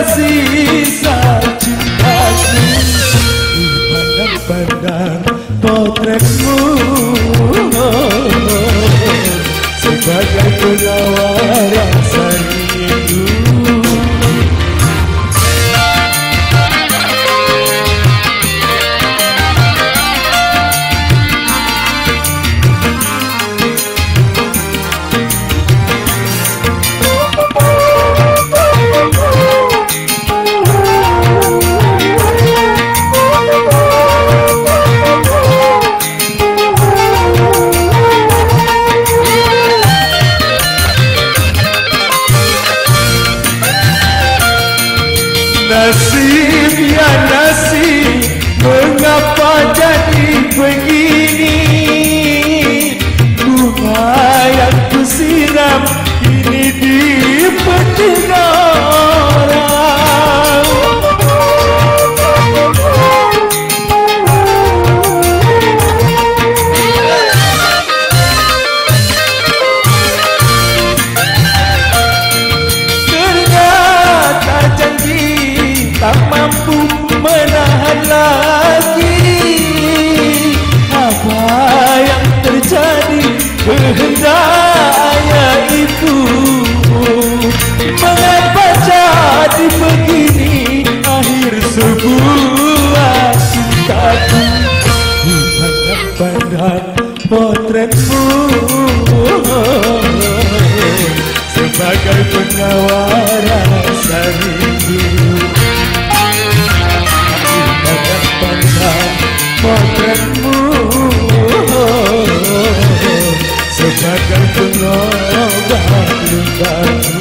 Brasil. Lukaku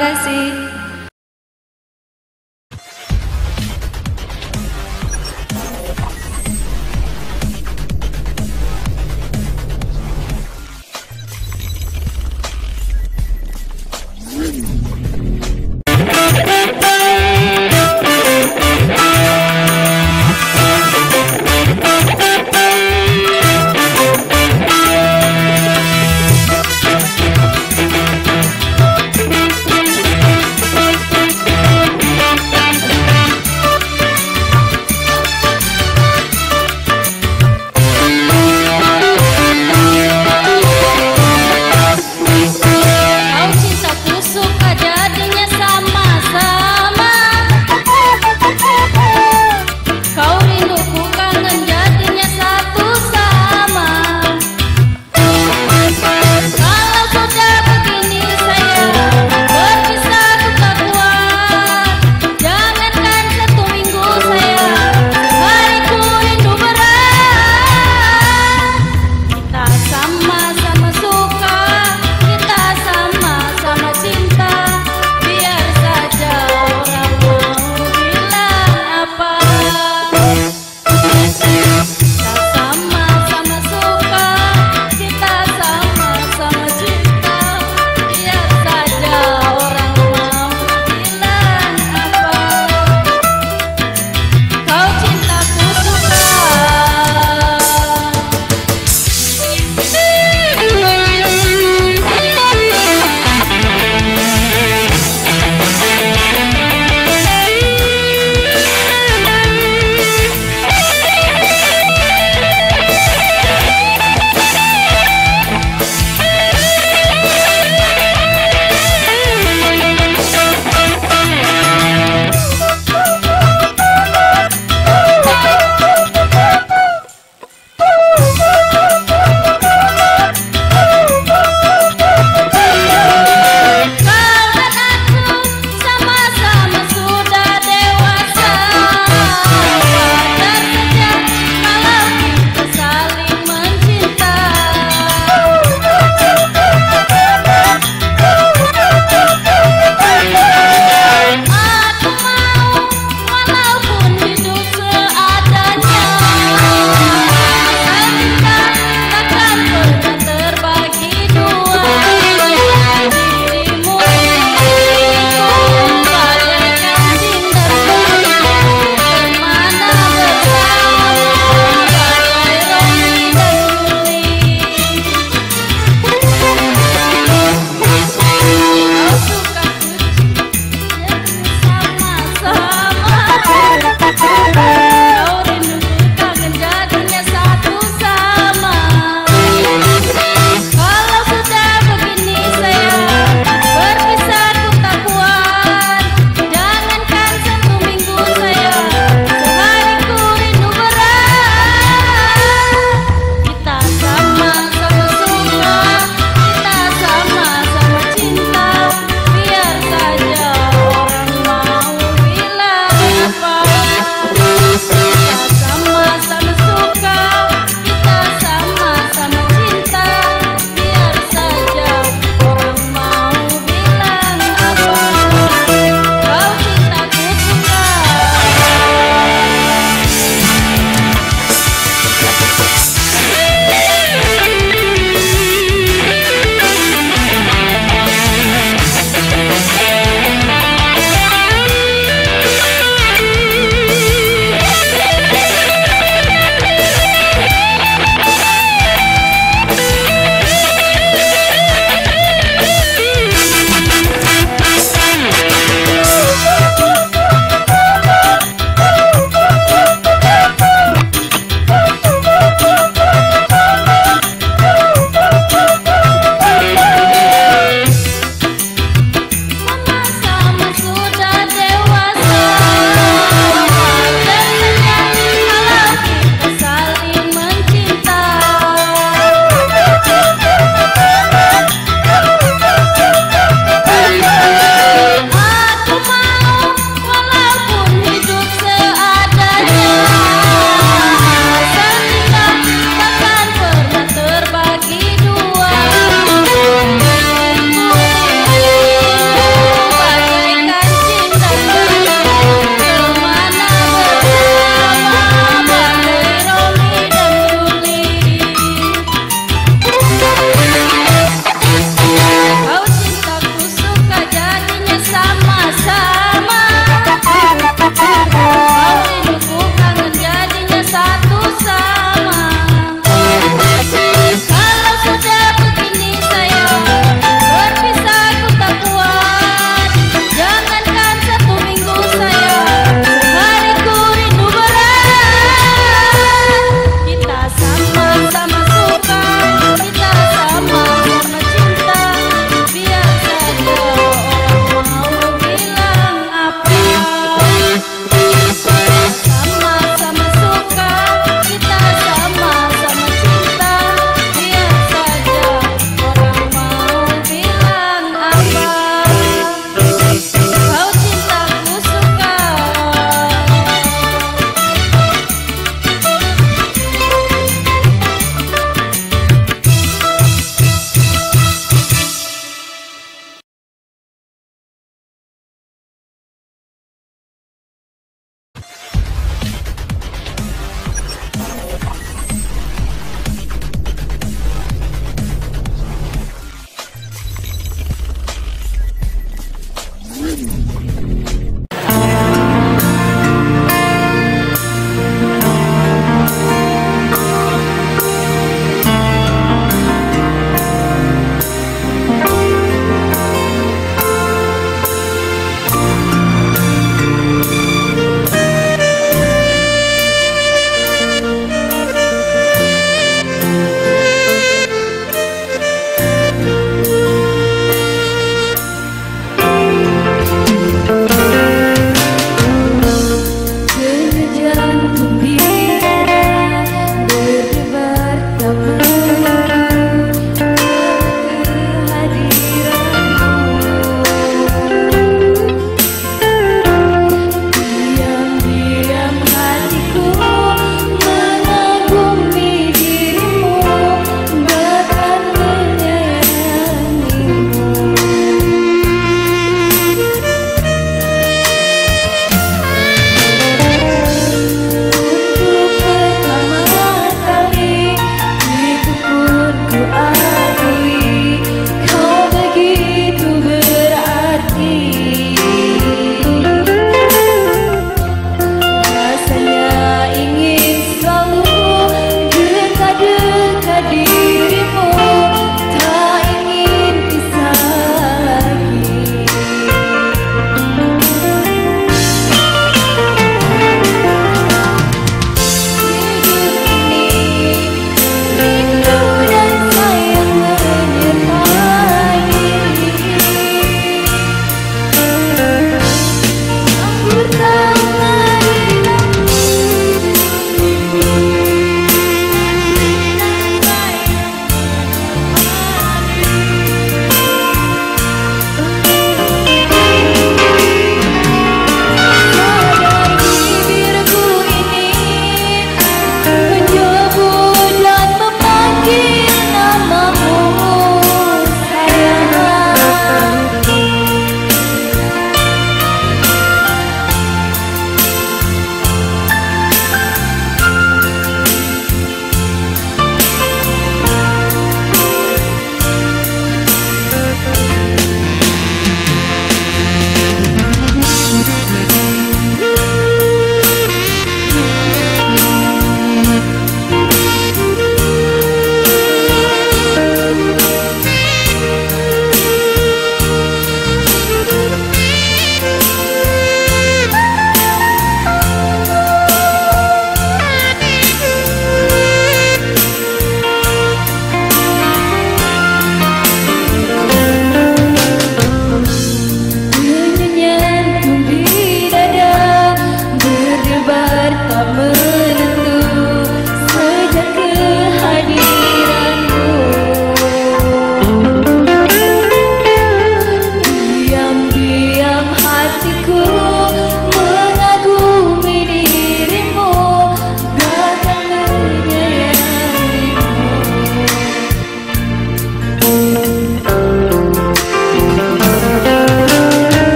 magazine.